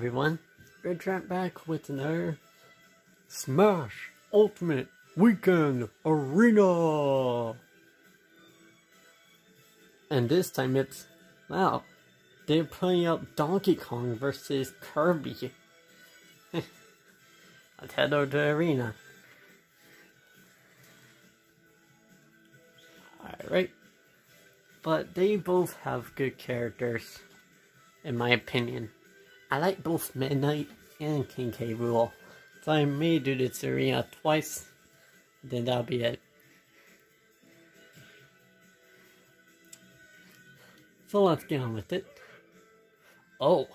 everyone. Retrac back with another Smash Ultimate Weekend Arena! And this time it's, wow, they're playing out Donkey Kong versus Kirby. Let's head over to the arena. Alright. But they both have good characters, in my opinion. I like both Meta Knight and King K. Rool. So I may do this arena twice, then that'll be it. So let's get on with it. Oh.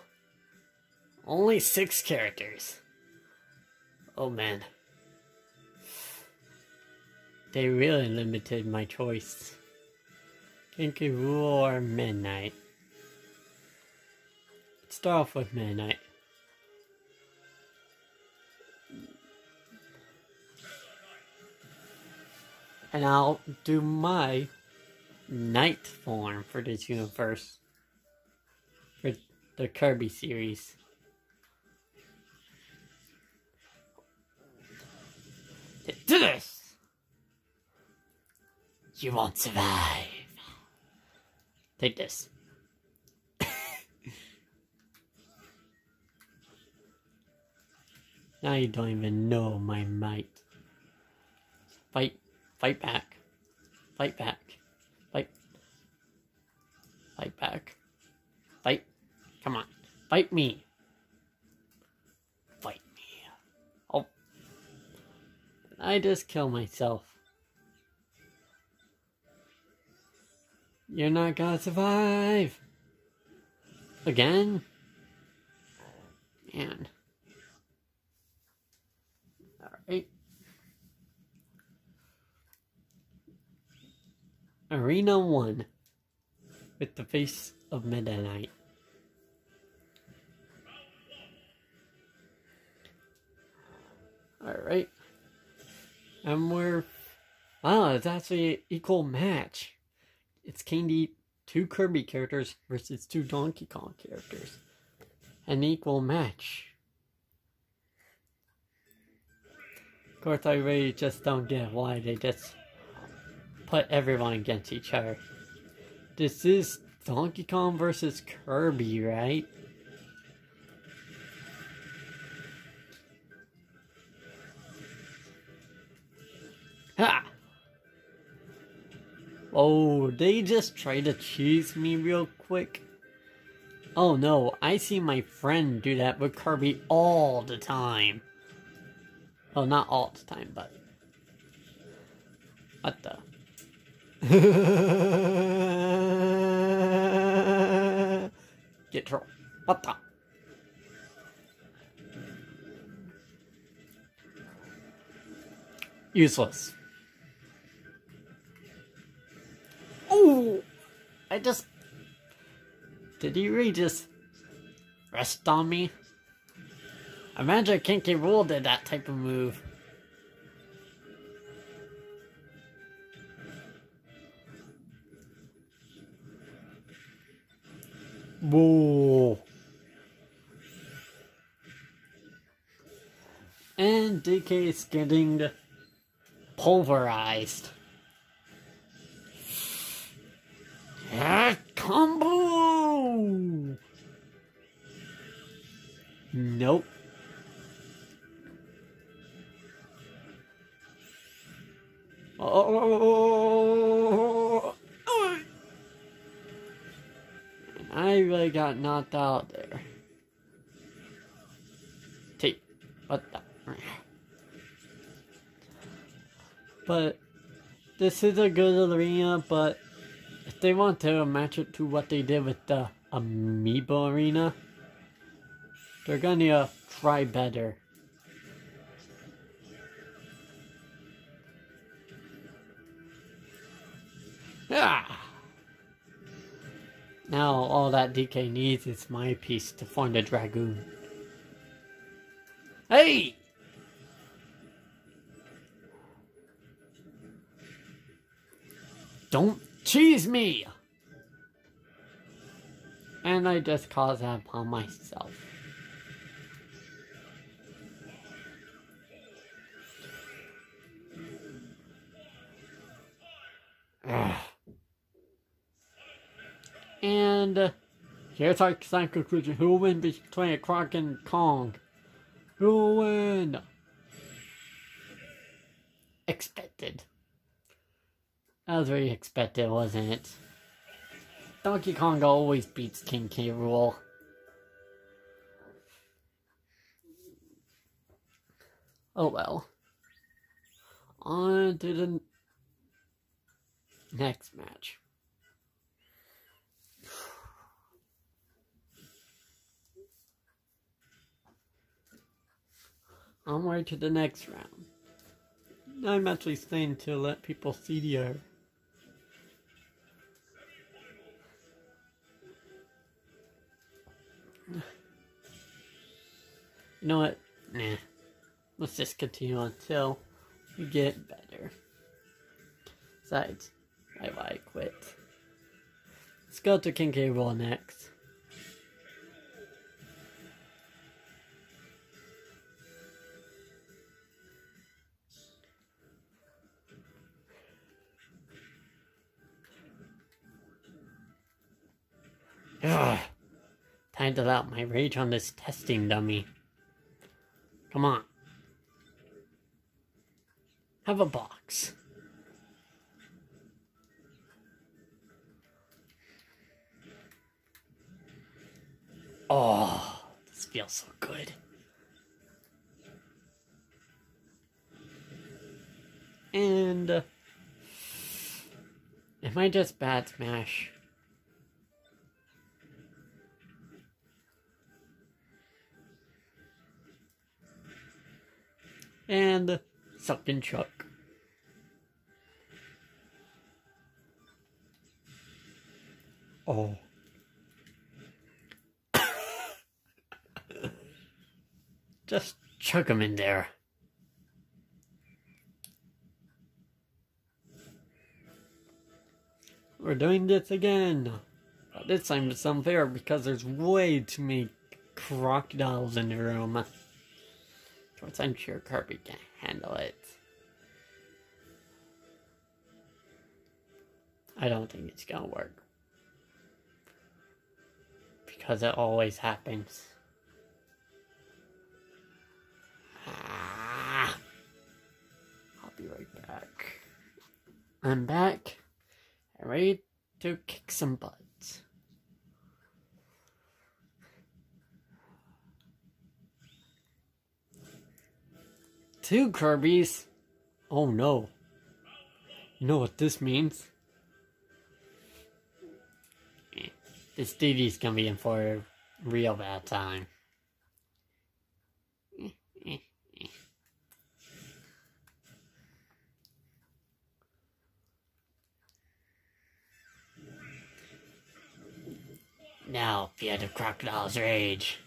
Only six characters. Oh man. They really limited my choice. King K. Rool or Meta Knight. Start off with Meta Knight. And I'll do my Night form for this universe. For the Kirby series. Do this! You won't survive. Take this. Now you don't even know my might. Fight. Fight back. Fight back. Fight. Fight back. Fight. Come on. Fight me. Fight me. Oh. I just kill myself. You're not gonna survive. Again? Man. Arena 1 with the face of Meta Knight. Alright. And we're. Wow, it's actually an equal match. It's Candy, two Kirby characters versus two Donkey Kong characters. An equal match. Course, I really just don't get why they just put everyone against each other. This is Donkey Kong versus Kirby, right? Ha! Oh, they just tried to cheese me real quick. Oh no, I see my friend do that with Kirby all the time. Well, not all the time, but... What the? Get troll. What the? Useless. Oh! I just... Did he really just rest on me? Imagine King K. Rool did that type of move. Whoa. And DK is getting pulverized. Ah, combo! Nope. Oh, I really got knocked out there. Tape. What the? But this is a good arena, but if they want to match it to what they did with the Amiibo arena, they're gonna try better. Now all that DK needs is my piece to form the Dragoon. Hey! Don't cheese me! And I just caused that upon myself. And here's our design conclusion. Who will win between Croc and Kong? Who will win? Expected. That was very expected, wasn't it? Donkey Kong always beats King K. Rool. Oh well. On to the next match. Onward to the next round. I'm actually staying to let people see the air. You know what? Nah. Let's just continue until we get better. Besides, I I quit? Let's go to King. Rool next. Ugh. Time to let out my rage on this testing dummy. Come on. Have a box. Oh, this feels so good. And uh, am I just bad smash? And sucking chuck. Oh. Just chuck them in there. We're doing this again. But this time it's unfair because there's way too many crocodiles in the room. Which I'm sure Kirby can handle it. I don't think it's gonna work. Because it always happens. Ah. I'll be right back. I'm back and ready to kick some butt. Two Kirby's? Oh no. You know what this means? This DD's gonna be in for a real bad time. Now, fear the crocodile's rage.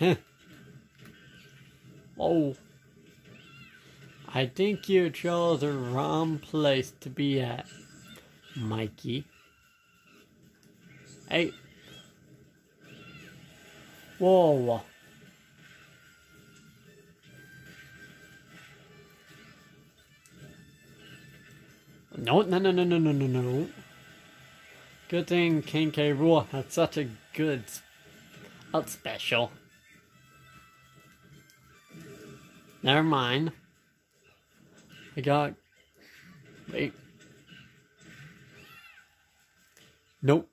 oh. I think you chose the wrong place to be at, Mikey. Hey. Whoa. No, no, no, no, no, no, no, no. Good thing King K. Rool had such a good out special. Never mind. I got. Wait. Nope.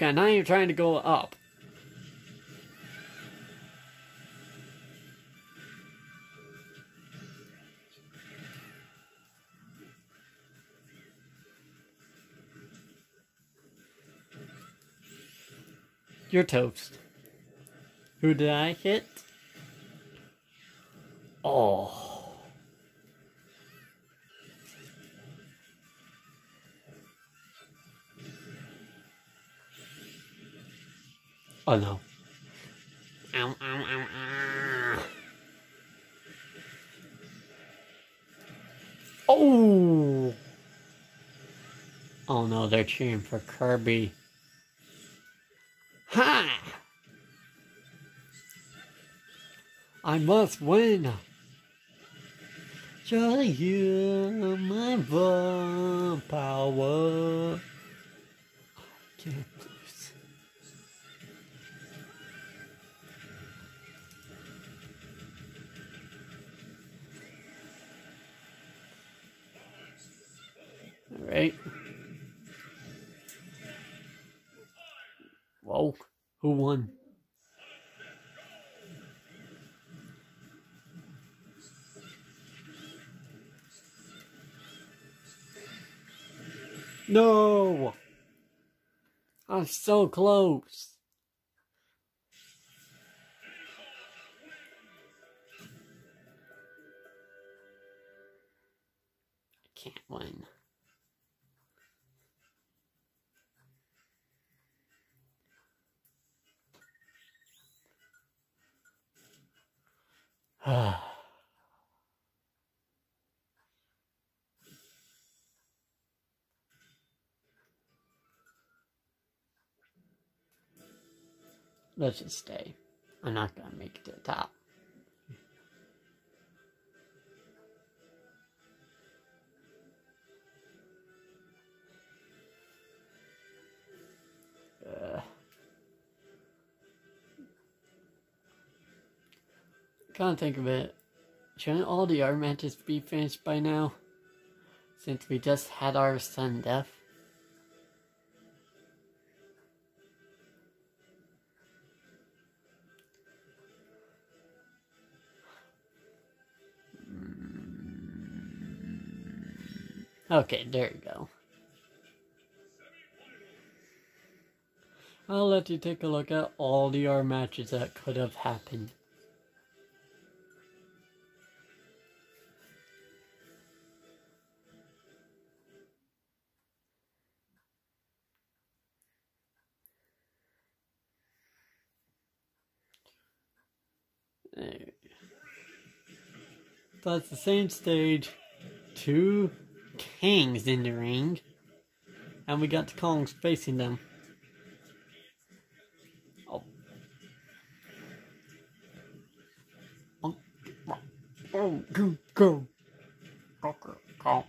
Okay, now you're trying to go up. You're toast. Who did I hit? Oh. Oh no. Ow, ow, ow, ow. Oh! Oh no, they're cheering for Kirby. Ha! I must win! Show you my power. Whoa, who won? No! I'm so close. I can't win. Let's just stay. I'm not gonna make it to the top. Can't think of it. Shouldn't all the art matches be finished by now? Since we just had our son death? Okay, there you go. I'll let you take a look at all the R matches that could have happened. That's the same stage. Two Kangs in the ring. And we got the Kongs facing them. Oh. Oh, go, go. Call.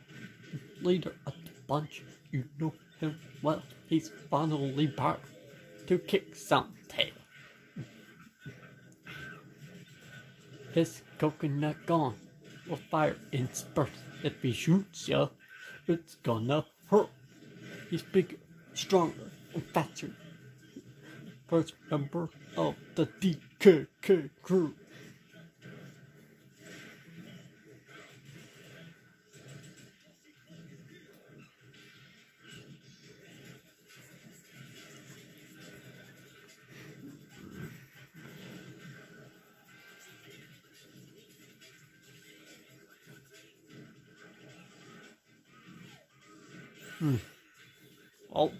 Leader of the bunch, you know him well. He's finally back to kick some tail. His coconut gone will fire in spurts if he shoots ya it's gonna hurt. He's bigger, stronger, and faster. First member of the DKK crew. Hmm. Well.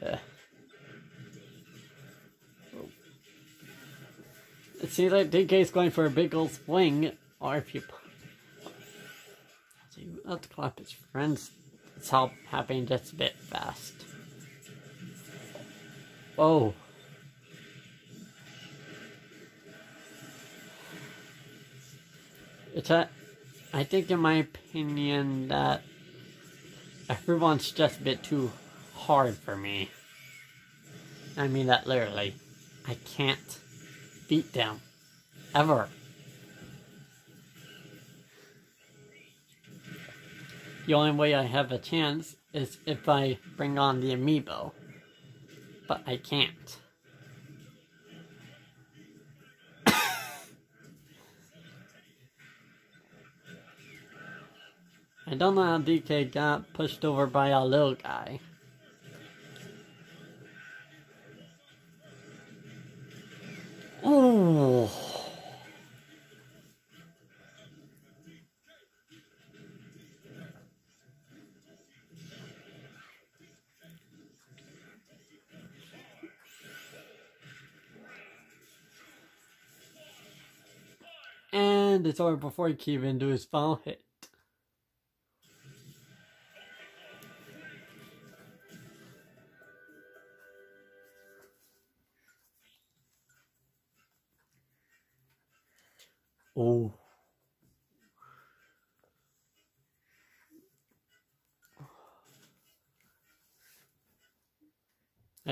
Yeah. It seems like DK is going for a big old swing, or if you... So you clap his friends. It's all happening just a bit fast. Oh. It's a I think, in my opinion, that everyone's just a bit too hard for me. I mean that literally. I can't beat them. Ever. The only way I have a chance is if I bring on the amiibo. But I can't. I don't know how DK got pushed over by a little guy. Oh. And it's over before he can even do his final hit.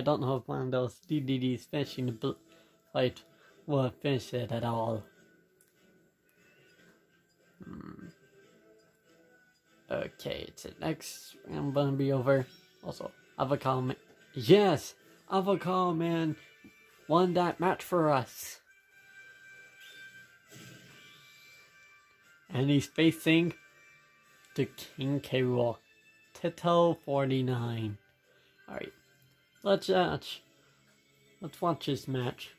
I don't know if one of those DDDs finishing the fight will finish it at all. Hmm. Okay, it's the next round gonna be over. Also, Avocado Man. Yes! Avocado Man won that match for us. And he's facing the King K. Rool. Tito 49. Alright. Let's uh, watch. Let's watch this match.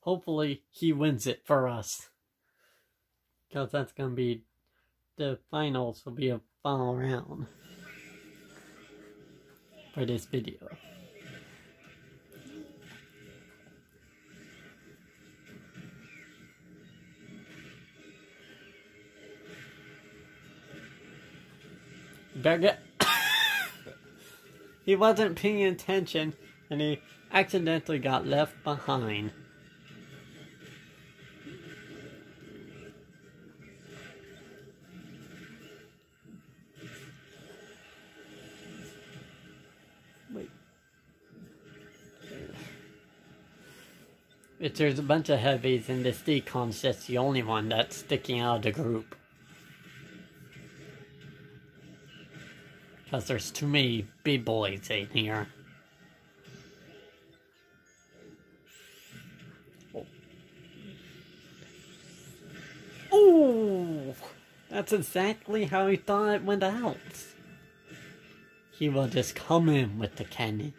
Hopefully he wins it for us. Because that's going to be the finals will be a final round for this video. Better get he wasn't paying attention and he accidentally got left behind. Wait. If there's a bunch of heavies in this decon, that's the only one that's sticking out of the group. Because there's too many big boys in here. Oh! That's exactly how he thought it went out. He will just come in with the cannon.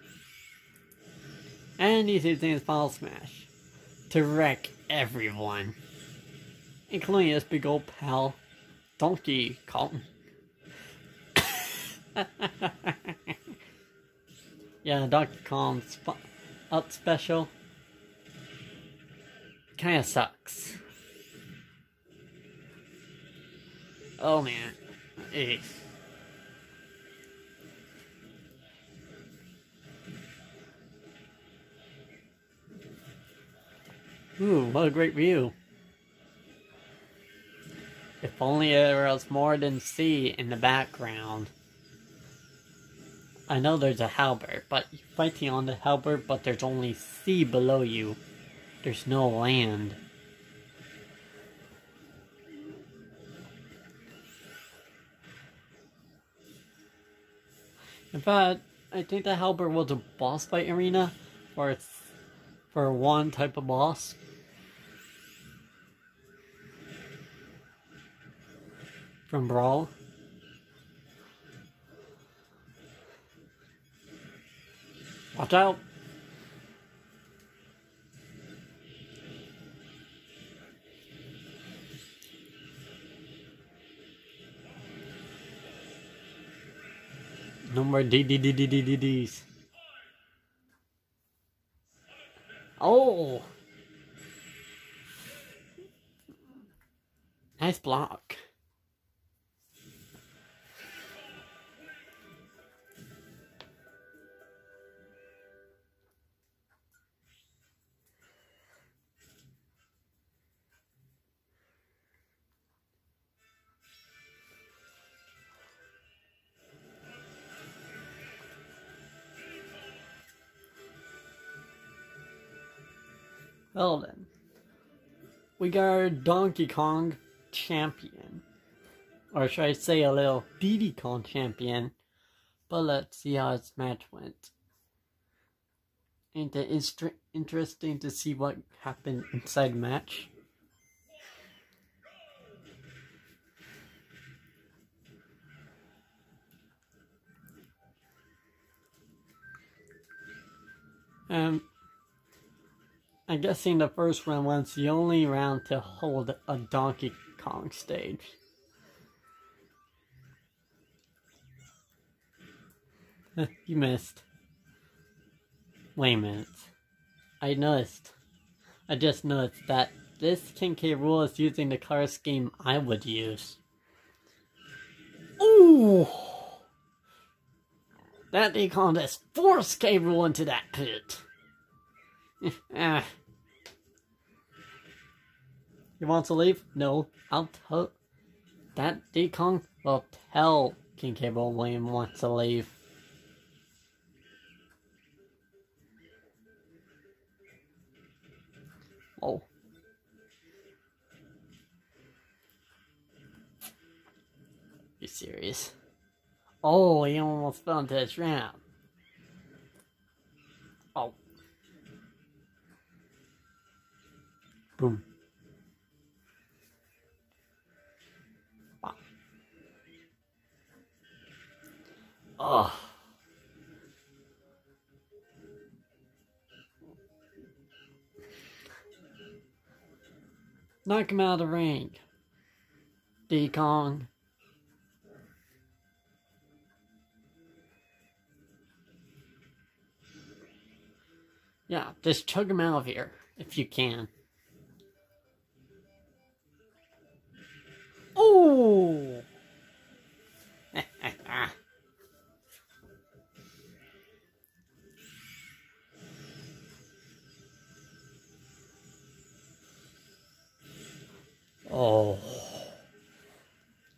And he's using his Final Smash to wreck everyone. Including his big old pal, Donkey Kong. yeah, Dr. Kong's up special kinda sucks. Oh man. Ooh, what a great view. If only there was more than sea in the background. I know there's a halberd, but you're fighting on the halberd, but there's only sea below you. There's no land. In fact, I think the halberd was a boss fight arena, or it's for one type of boss. From Brawl. Watch out! No more D Well then, we got our Donkey Kong champion. Or should I say a little Diddy Kong champion. But let's see how his match went. Ain't it interesting to see what happened inside the match? Um, I'm guessing the first round was the only round to hold a Donkey Kong stage. you missed. Wait a minute. I noticed. I just noticed that this King K. Rool is using the color scheme I would use. Ooh! That Decon has forced K. Rool into that pit. Ah. You want to leave? No, I'll tell. That Decon will tell King Cable William wants to leave. Oh. You serious? Oh, he almost fell into his trap. Oh. Oh. Knock him out of the ring. D Kong. Yeah, just chug him out of here if you can. Oh!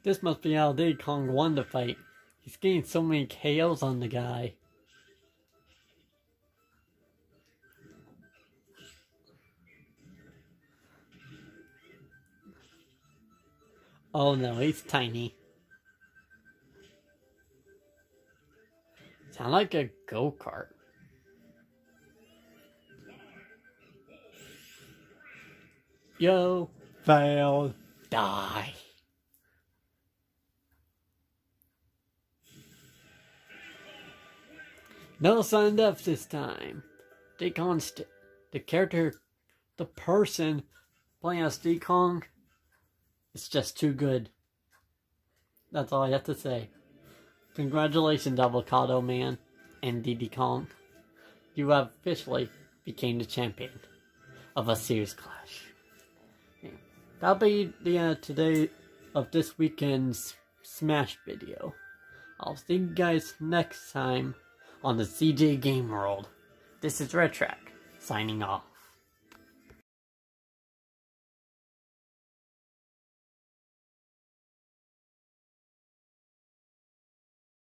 This must be how Diddy Kong won the fight. He's getting so many KOs on the guy. Oh no, he's tiny. Sound like a go-kart. Yo, fail, die. No signed up this time. Decon's the character, the person playing as Decon it's just too good. That's all I have to say. Congratulations, Avocado Man and Diddy Kong. You have officially became the champion of a series clash. That'll be the end of today of this weekend's Smash video. I'll see you guys next time on the CJ Game World. This is Retrac, signing off.